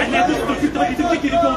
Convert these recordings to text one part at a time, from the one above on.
Ehliyeti tutup da gidip de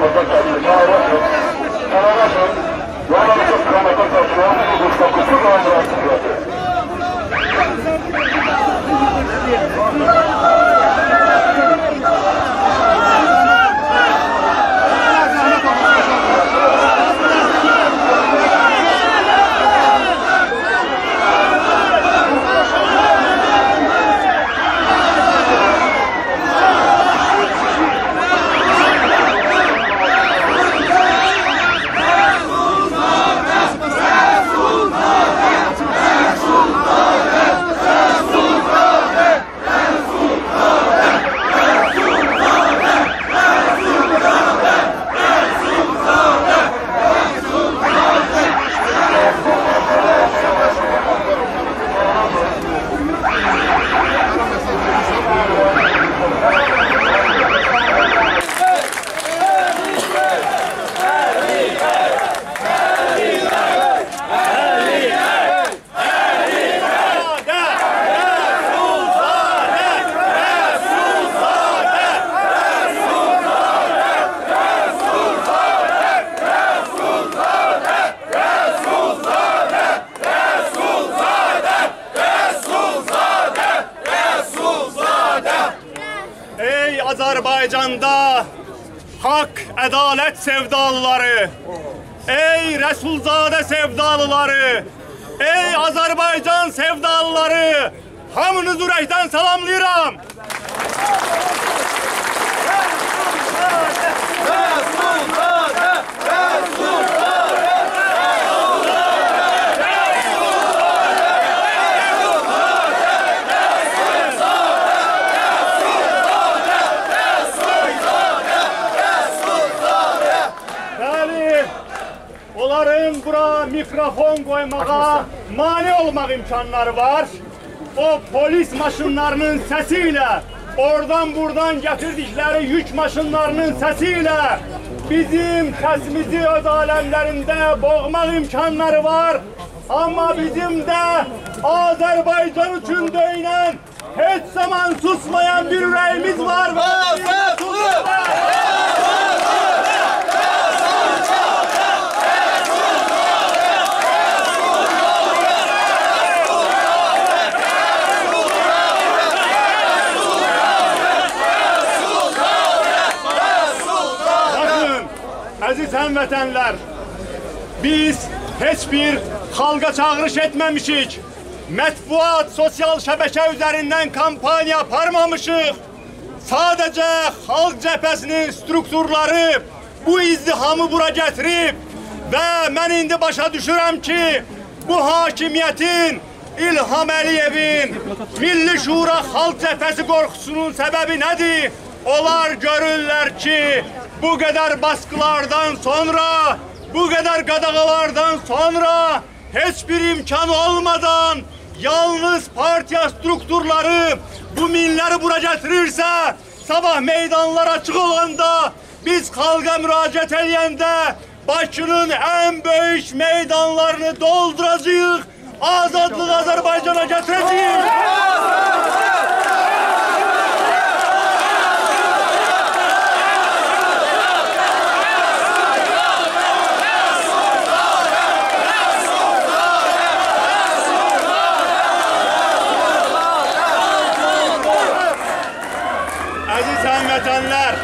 Gracias. Azərbaycanda hak, ədalət sevdalıları, ey Rəsulzadə sevdalıları, ey Azərbaycan sevdalıları, hamınızı ürəkdən salamlayıram. Bəli, mikrofon qoymağa mane olmaq imkanları var. O polis maşınlarının səsilə, oradan buradan gətirdikləri yük maşınlarının səsilə bizim səsimizi öz aləmlərində boğmaq imkanları var. Amma bizim də Azərbaycan üçün döyünən, heç zaman susmayan bir ürəyimiz var. və biz susmayacağıq. Bakın, əziz həmvətənlər, biz heç bir xalqa çağırış etməmişik. Mətbuat, sosial şəbəkə üzərindən kampaniya aparmamışıq. Sadəcə xalq cəbhəsinin strukturları bu izdihamı bura gətirib və mən indi başa düşürəm ki, bu hakimiyyətin İlham Əliyevin Milli Şura Xalq Cəbhəsi qorxusunun səbəbi nədir? Onlar görürlər ki, bu qədər baskılardan sonra, bu qədər qadağalardan sonra heç bir imkan olmadan yalnız partiya strukturları bu minləri bura gətirirsə, sabah meydanlar açıq olanda, biz xalqa müraciət edəndə Bakının ən böyük meydanlarını dolduracağıq, azadlıq Azərbaycana gətirəcəyik. Əziz həmvətənlər,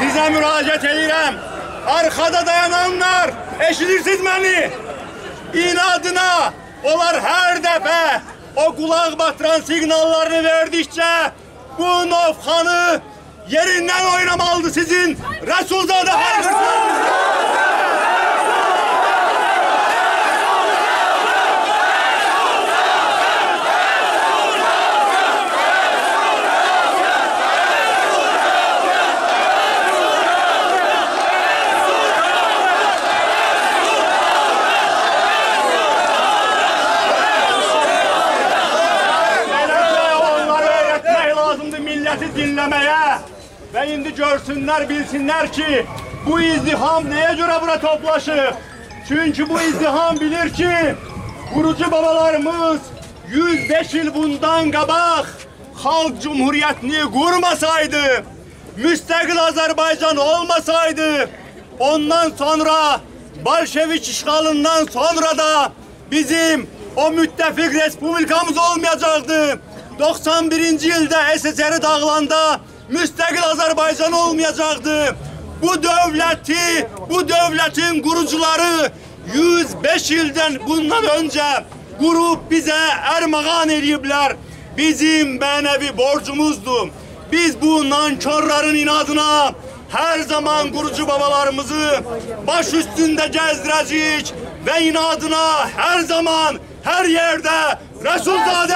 sizə müraciət edirəm. Arxada dayananlar, eşidirsiniz məni? İnadına onlar hər dəfə o qulaq batıran siqnallarını verdikcə bu novxanı yerindən oynamalıdır sizin Rəsulzadə xalqınız. Dinləməyə. Və indi görsünlər, bilsinlər ki, bu izdiham nəyə görə bura toplaşıb? Çünki bu izdiham bilir ki, kurucu babalarımız 105 il bundan qabaq Xalq Cumhuriyyətini qurmasaydı, müstəqil Azərbaycan olmasaydı, ondan sonra Bolşevik işğalından sonra da bizim o müttəfiq respublikamız olmayacaqdı. 91-ci ildə SSR dağılanda müstəqil Azərbaycan olmayacaqdı. Bu dövləti, bu dövlətin qurucuları 105 ildən bundan öncə qurub bizə ərmağan ediblər. Bizim mənəvi borcumuzdur. Biz bu nankörlərin inadına her zaman kurucu babalarımızı baş üstünde gezdireceğiz ve inadına her zaman her yerde Resulzade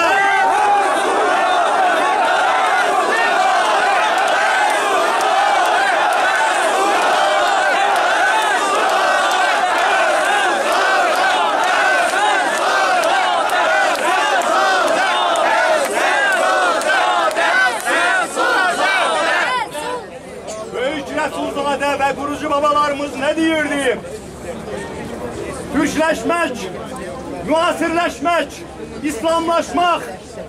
Böyük Resulzade ve kurucu babalarımız ne diyordu? Türkleşmek, müasirleşmek, İslamlaşmak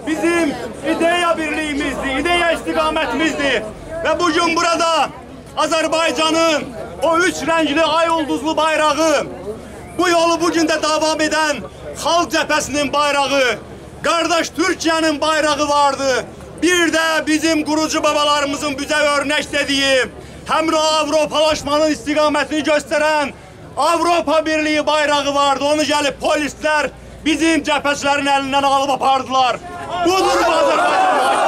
bizim ideya birliğimizdi, ideya istikametimizdi. Ve bugün burada Azerbaycan'ın o üç renkli ay yıldızlı bayrağı, bu yolu bugün de devam eden Halk Cephesi'nin bayrağı, kardeş Türkiye'nin bayrağı vardı. Bir de bizim kurucu babalarımızın bize örnek dediği hem de Avropalaşmanın istikametini gösteren Avropa Birliği bayrağı vardı. Onu gelip polisler bizim cephecilerin elinden alıp apardılar. Budur bu Azerbaycan.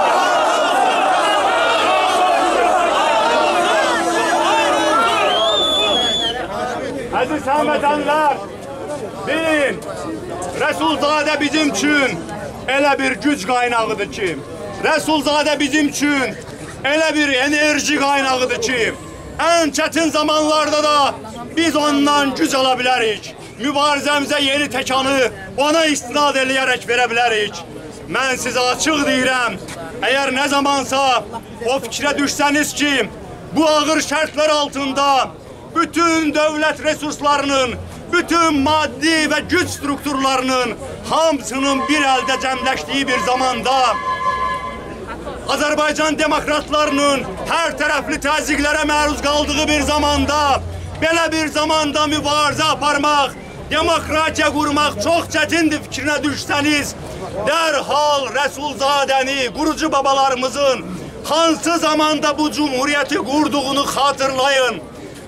Aziz həmvətənlər, bilin, Rəsulzadə bizim üçün elə bir güc qaynağıdır ki, Rəsulzadə bizim üçün elə bir enerji qaynağıdır ki, ən çətin zamanlarda da biz ondan güc ala bilərik. Mübarizəmizə yeni təkanı ona istinad eləyərək verə bilərik. Mən sizə açıq deyirəm, əgər nə zamansa o fikrə düşsəniz ki, bu ağır şərtlər altında bütün dövlət resurslarının, bütün maddi və güc strukturlarının hamısının bir əldə cəmləşdiyi bir zamanda Azərbaycan demokratlarının hər tərəfli təzyiqlərə məruz qaldığı bir zamanda belə bir zamanda mübarizə aparmaq, demokratiya qurmaq çox çətindir fikrinə düşsəniz, dərhal Rəsulzadəni, qurucu babalarımızın hansı zamanda bu cumhuriyyəti qurduğunu xatırlayın.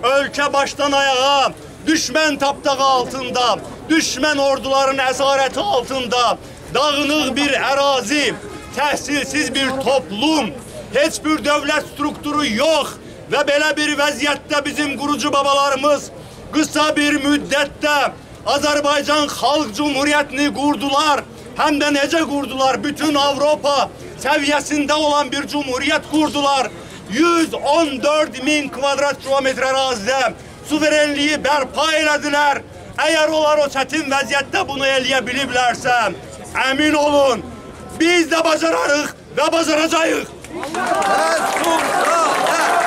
Ölkə başdan ayağa düşmən tapdağı altında, düşmən orduların əsarəti altında dağınıq bir ərazi, təhsilsiz bir toplum, heç bir dövlət strukturu yox və belə bir vəziyyətdə bizim qurucu babalarımız qısa bir müddətdə Azərbaycan Xalq Cumhuriyyətini qurdular. Həm də necə qurdular? Bütün Avropa səviyyəsində olan bir cumhuriyyət qurdular. 114 min kvadrat kilometre ərazidə suverenliyi bərpa elədilər. Əgər onlar o çətin vəziyyətdə bunu eləyə biliblərsə, əmin olun, biz də bacararıq və bacaracağıq. Resulzade!